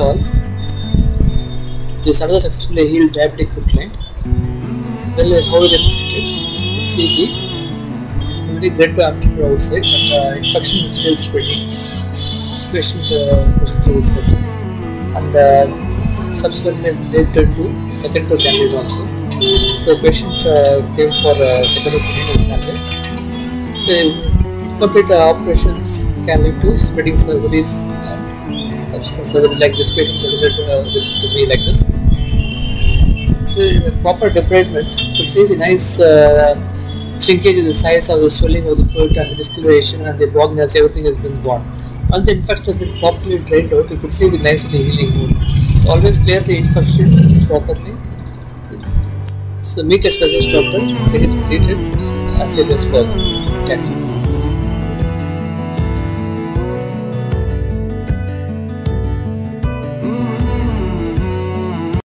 all, this another successfully healed diabetic foot client. Well, how is it presented? Let's see the already great to amplitude outside, but uh, infection is still spreading. Patient uh, positive surface. And uh, subsequently later to second to candidate also. So patient uh, came for uh, second opinion examiners. So incomplete uh, operations can lead to spreading surgeries subsequent surgery like this presented uh, me like this. So uh, proper debridement to see the nice uh, shrinkage in the size of the swelling of the foot and the discoloration and the bogness, everything has been gone. Once the infection has been properly drained out, you could see the nicely healing wound. So always clear the infection properly. So meet a specialist doctor, get it treated as soon as possible. Thank you.